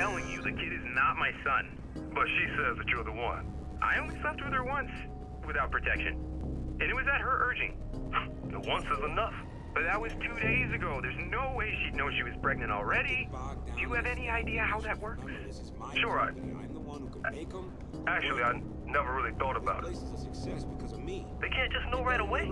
telling you the kid is not my son. But she says that you're the one. I only slept with her once, without protection. And it was at her urging. The once is enough. But that was two days ago. There's no way she'd know she was pregnant already. Do you have any idea how that works? Sure, I... Actually, I never really thought about it. They can't just know right away.